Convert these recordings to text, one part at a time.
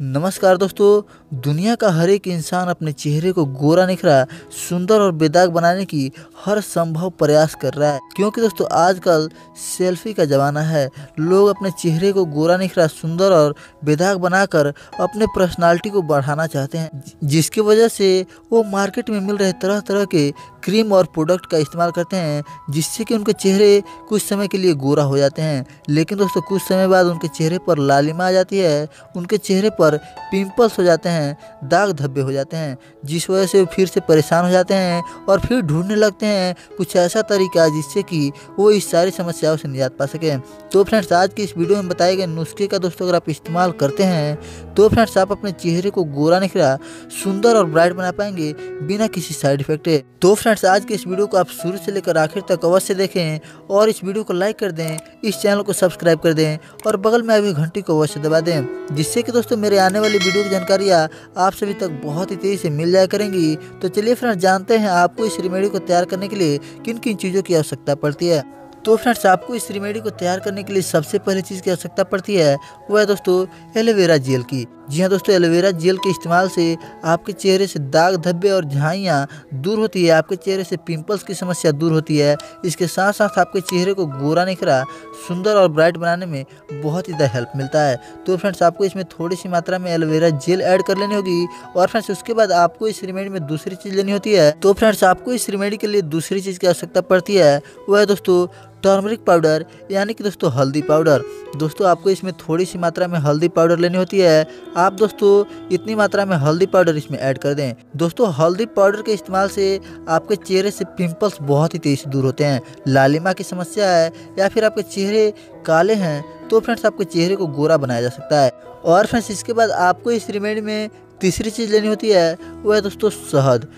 नमस्कार दोस्तों, दुनिया का हर एक इंसान अपने चेहरे को गोरा निखरा सुंदर और बेदाग बनाने की हर संभव प्रयास कर रहा है। क्योंकि दोस्तों, आजकल सेल्फी का ज़माना है। लोग अपने चेहरे को गोरा निखरा सुंदर और बेदाग बनाकर अपने पर्सनालिटी को बढ़ाना चाहते हैं। जिसकी वजह से वो मार्केट में मिल रहे तरह तरह के क्रीम और प्रोडक्ट का इस्तेमाल करते हैं, जिससे कि उनके चेहरे कुछ समय के लिए गोरा हो जाते हैं। लेकिन दोस्तों, कुछ समय बाद उनके चेहरे पर लालिमा आ जाती है। उनके चेहरे पर पिंपल्स हो जाते हैं, दाग धब्बे हो जाते हैं, जिस वजह से वो फिर से परेशान हो जाते हैं और फिर ढूँढने लगते हैं कुछ ऐसा तरीका जिससे कि वो इस सारी समस्याओं से निजात पा सकें। तो फ्रेंड्स, आज की इस वीडियो में बताए गए नुस्खे का दोस्तों, अगर आप इस्तेमाल करते हैं तो फ्रेंड्स, आप अपने चेहरे को गोरा, निखरा, सुंदर और ब्राइट बना पाएँगे। बिना किसी साइड इफ़ेक्ट के। तो फ्रेंड्स, आज के इस वीडियो को आप शुरू से लेकर आखिर तक अवश्य देखें और इस वीडियो को लाइक कर दें, इस चैनल को सब्सक्राइब कर दें और बगल में अभी घंटी को अवश्य दबा दें, जिससे कि दोस्तों मेरे आने वाली वीडियो की जानकारियाँ आप सभी तक बहुत ही तेज़ी से मिल जाया करेंगी। तो चलिए फ्रेंड्स, जानते हैं आपको इस रेमेडी को तैयार करने के लिए किन किन चीज़ों की आवश्यकता पड़ती है। तो फ्रेंड्स, आपको इस रेमेडी को तैयार करने के लिए सबसे पहले चीज़ की आवश्यकता पड़ती है, वह है दोस्तों एलोवेरा जेल की। जी हाँ दोस्तों, एलोवेरा जेल के इस्तेमाल से आपके चेहरे से दाग, धब्बे और झाइयाँ दूर होती है। आपके चेहरे से पिंपल्स की समस्या दूर होती है। इसके साथ साथ आपके चेहरे को गोरा निखरा, सुंदर और ब्राइट बनाने में बहुत ही ज़्यादा हेल्प मिलता है। तो फ्रेंड्स, आपको इसमें थोड़ी सी मात्रा में एलोवेरा जेल ऐड कर लेनी होगी और फ्रेंड्स, उसके बाद आपको इस रेमेडी में दूसरी चीज़ लेनी होती है। तो फ्रेंड्स, आपको इस रेमेडी के लिए दूसरी चीज़ की आवश्यकता पड़ती है। वह दोस्तों टर्मरिक पाउडर यानी कि दोस्तों हल्दी पाउडर दोस्तों, आपको इसमें थोड़ी सी मात्रा में हल्दी पाउडर लेनी होती है। आप दोस्तों इतनी मात्रा में हल्दी पाउडर इसमें ऐड कर दें। दोस्तों, हल्दी पाउडर के इस्तेमाल से आपके चेहरे से पिंपल्स बहुत ही तेज़ी से दूर होते हैं। लालिमा की समस्या है, या फिर आपके चेहरे काले हैं तो फ्रेंड्स आपके चेहरे को गोरा बनाया जा सकता है। और फ्रेंड्स, इसके बाद आपको इस रेमेडी में तीसरी चीज़ लेनी होती है वो है दोस्तों शहद।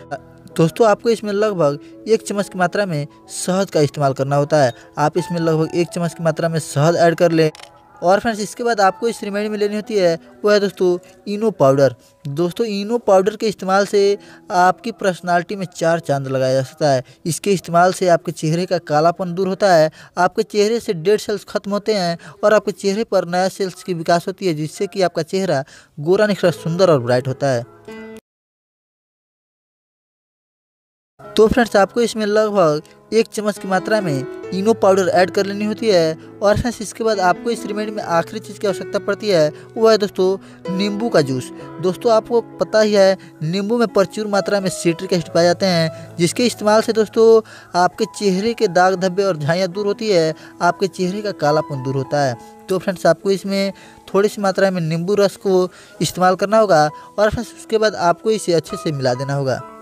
दोस्तों, आपको इसमें लगभग एक चम्मच की मात्रा में शहद का इस्तेमाल करना होता है। आप इसमें लगभग एक चम्मच की मात्रा में शहद ऐड कर लें। और फ्रेंड्स, इसके बाद आपको इस रेमेडी में लेनी होती है, वो है दोस्तों, इनो पाउडर। दोस्तों, इनो पाउडर के इस्तेमाल से आपकी पर्सनालिटी में चार चाँद लगाया जा सकता है। इसके इस्तेमाल से आपके चेहरे का कालापन दूर होता है, आपके चेहरे से डेड सेल्स खत्म होते हैं और आपके चेहरे पर नया सेल्स की विकास होती है, जिससे कि आपका चेहरा गोरा, निखरा, सुंदर और ब्राइट होता है। तो फ्रेंड्स, आपको इसमें लगभग एक चम्मच की मात्रा में इनो पाउडर ऐड कर लेनी होती है। और फ्रेंड्स, इसके बाद आपको इस रेमेडी में आखिरी चीज़ की आवश्यकता पड़ती है, वो है दोस्तों, नींबू का जूस। दोस्तों, आपको पता ही है, नींबू में प्रचुर मात्रा में सीट्रिक एसिड पाए जाते हैं, जिसके इस्तेमाल से दोस्तों, आपके चेहरे के दाग धब्बे और झाइयाँ दूर होती है, आपके चेहरे का कालापन दूर होता है। तो फ्रेंड्स, आपको इसमें थोड़ी सी मात्रा में नींबू रस को इस्तेमाल करना होगा, और फ्रेंड्स, उसके बाद आपको इसे अच्छे से मिला देना होगा।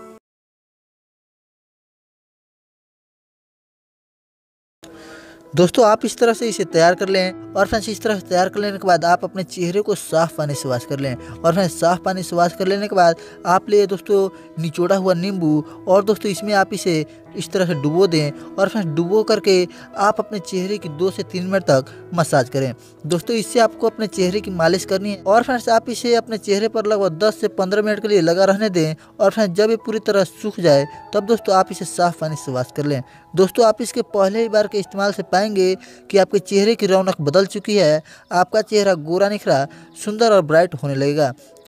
दोस्तों, आप इस तरह से इसे तैयार कर लें और फ्रेंड्स, इस तरह से तैयार कर लेने के बाद आप अपने चेहरे को साफ़ पानी से वाश कर लें और फ्रेंड्स, साफ़ पानी से वाश कर लेने के बाद आप ले दोस्तों, निचोड़ा हुआ नींबू और दोस्तों, इसमें आप इसे इस तरह से डुबो दें और फ्रेंड्स डुबो करके आप अपने चेहरे की दो से तीन मिनट तक मसाज करें। दोस्तों, इससे आपको अपने चेहरे की मालिश करनी है और फ्रेंड्स आप इसे अपने चेहरे पर लगभग दस से पंद्रह मिनट के लिए लगा रहने दें और फ्रेंड्स जब ये पूरी तरह सूख जाए, तब दोस्तों आप इसे साफ़ पानी से वाश कर लें। दोस्तों, आप इसके पहले ही बार के इस्तेमाल से पाएँगे कि आपके चेहरे की रौनक बदल चुकी है, आपका चेहरा गोरा निखरा, सुंदर और ब्राइट होने लगेगा।